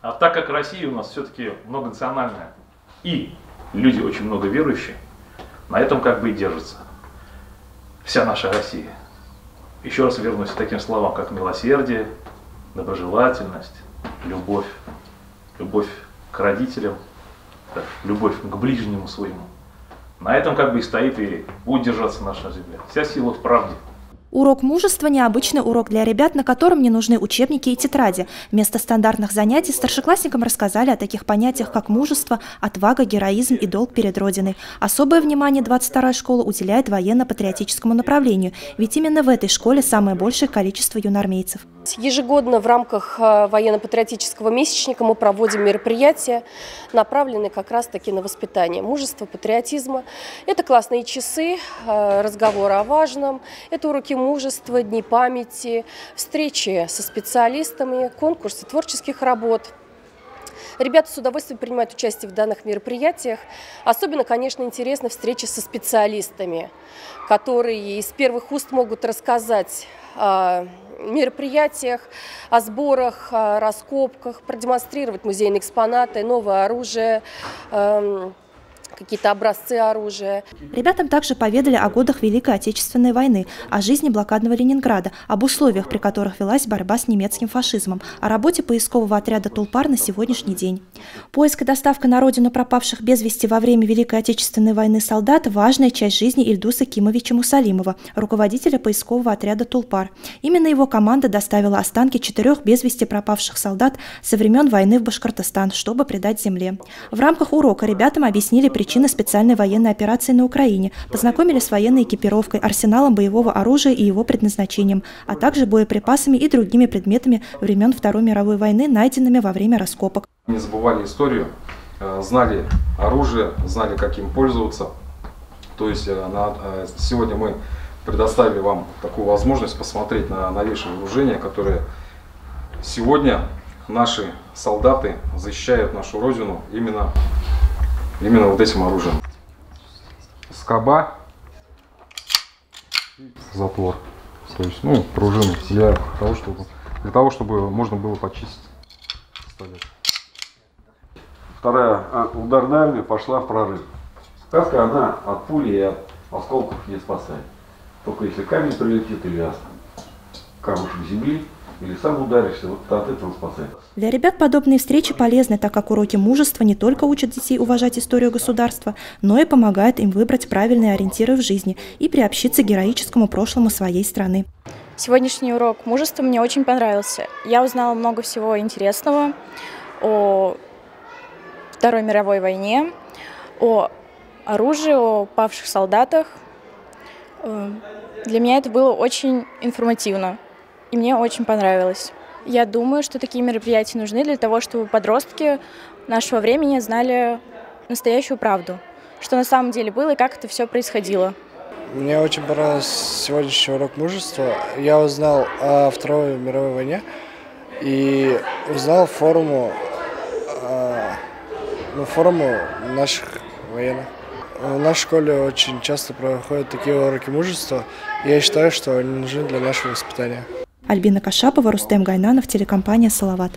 А так как Россия у нас все-таки многонациональная и люди очень много верующие, на этом как бы и держится вся наша Россия. Еще раз вернусь к таким словам, как милосердие, доброжелательность, любовь, любовь к родителям, любовь к ближнему своему. На этом как бы и стоит и будет держаться наша земля. Вся сила в правде. Урок мужества – необычный урок для ребят, на котором не нужны учебники и тетради. Вместо стандартных занятий старшеклассникам рассказали о таких понятиях, как мужество, отвага, героизм и долг перед Родиной. Особое внимание 22-я школа уделяет военно-патриотическому направлению, ведь именно в этой школе самое большее количество юнормейцев. Ежегодно в рамках э, военно-патриотического месячника мы проводим мероприятия, направленные как раз-таки на воспитание мужества, патриотизма. Это классные часы, э, разговоры о важном, это уроки мужества, дни памяти, встречи со специалистами, конкурсы творческих работ. Ребята с удовольствием принимают участие в данных мероприятиях. Особенно, конечно, интересны встречи со специалистами, которые из первых уст могут рассказать мероприятиях, о сборах, о раскопках, продемонстрировать музейные экспонаты, новое оружие, эм, какие-то образцы оружия. Ребятам также поведали о годах Великой Отечественной войны, о жизни блокадного Ленинграда, об условиях, при которых велась борьба с немецким фашизмом, о работе поискового отряда «Тулпар» на сегодняшний день. Поиск и доставка на родину пропавших без вести во время Великой Отечественной войны солдат – важная часть жизни Ильдуса Кимовича Мусалимова, руководителя поискового отряда «Тулпар». Именно его команда доставила останки четырех без вести пропавших солдат со времен войны в Башкортостан, чтобы предать земле. В рамках урока ребятам объяснили причины причины специальной военной операции на Украине, познакомили с военной экипировкой, арсеналом боевого оружия и его предназначением, а также боеприпасами и другими предметами времен Второй мировой войны, найденными во время раскопок. Не забывали историю, э, знали оружие, знали, как им пользоваться. То есть э, э, сегодня мы предоставили вам такую возможность посмотреть на новейшее вооружение, которое сегодня наши солдаты защищают нашу Родину именно именно вот этим оружием. Скоба, затвор. То есть, ну, пружины для того, чтобы, для того, чтобы можно было почистить пистолет. Вторая а, ударная армия пошла в прорыв. Сказка, она от пули и от осколков не спасает. Только если камень прилетит или камушек земли, или сам ударишься, вот от этого спасает. Для ребят подобные встречи полезны, так как уроки мужества не только учат детей уважать историю государства, но и помогают им выбрать правильные ориентиры в жизни и приобщиться к героическому прошлому своей страны. Сегодняшний урок мужества мне очень понравился. Я узнала много всего интересного о Второй мировой войне, о оружии, о павших солдатах. Э, для меня это было очень информативно и мне очень понравилось. Я думаю, что такие мероприятия нужны для того, чтобы подростки нашего времени знали настоящую правду, что на самом деле было и как это все происходило. Мне очень понравился сегодняшний урок мужества. Я узнал о Второй мировой войне и узнал форму, а, ну, форму наших военных. В нашей школе очень часто проходят такие уроки мужества, я считаю, что они нужны для нашего воспитания. Альбина Кашапова, Рустем Гайнанов, телекомпания «Салават».